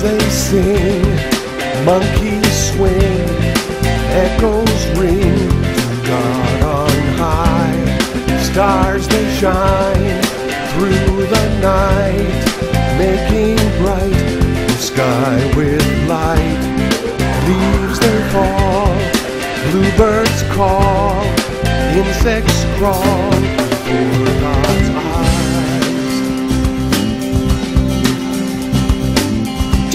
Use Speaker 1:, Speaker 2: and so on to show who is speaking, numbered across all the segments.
Speaker 1: sing, monkeys swing, echoes ring to God on high. Stars they shine through the night, making bright the sky with light. Leaves they fall, bluebirds call, insects crawl before God's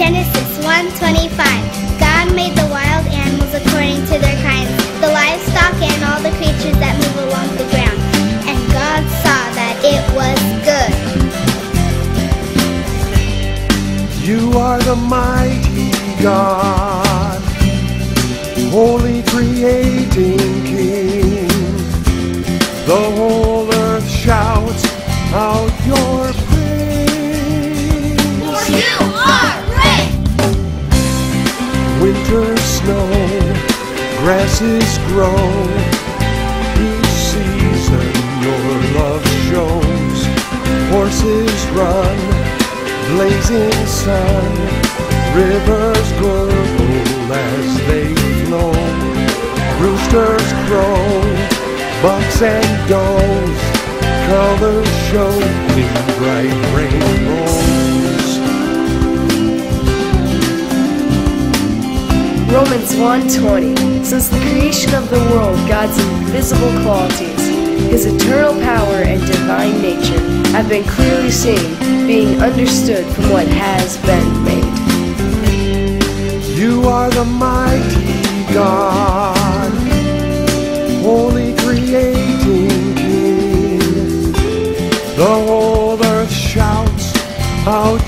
Speaker 2: Genesis 1:25 God made the wild animals according to their kinds, the livestock and all the creatures that move along the ground. And God saw that it was good.
Speaker 1: You are the mighty God, holy creating King. The whole earth shouts out your praise. Grasses grow. Each season your love shows. Horses run, blazing sun. Rivers gurgle as they flow. Roosters crow, bucks and does. Colors show in bright rainbows.
Speaker 3: Romans 1:20 Since the creation of the world God's invisible qualities his eternal power and divine nature have been clearly seen being understood from what has been made
Speaker 1: You are the mighty God, holy creating King. The whole earth shouts out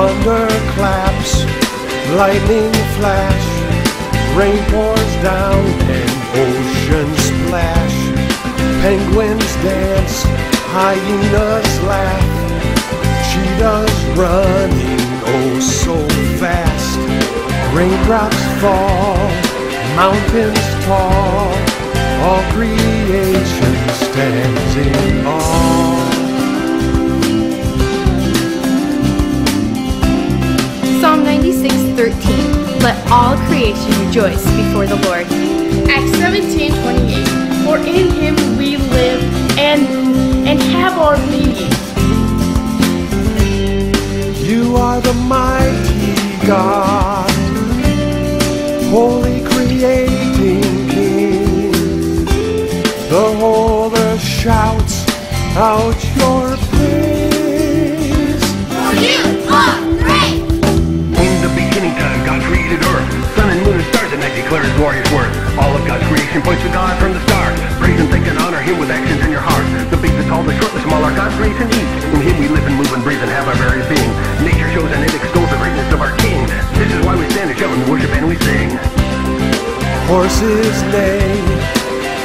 Speaker 1: Thunder claps, lightning flash, rain pours down and ocean splash. Penguins dance, hyenas laugh, cheetahs running oh so fast. Raindrops fall, mountains tall,
Speaker 4: Let all creation rejoice before the Lord.
Speaker 5: Acts 17 28. For in him we live and move and have our being.
Speaker 1: You are the mighty God, holy creating King. The whole earth shouts out your
Speaker 6: God's creation each. In him we live and move and breathe and have our very being. Nature shows and it extols the greatness of our King. This is why we stand and shout and worship and we sing.
Speaker 1: Horses neigh,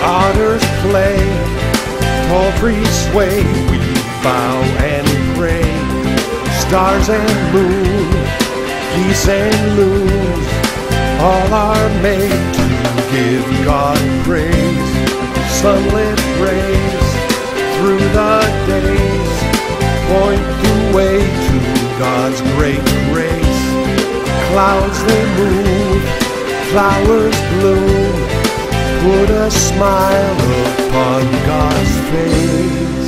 Speaker 1: otters play, tall trees sway, we bow and pray. Stars and moon, geese and loons, all are made to give God praise. Sunlit rays through the point the way to God's great grace. Clouds they move, flowers bloom, put a smile upon God's face.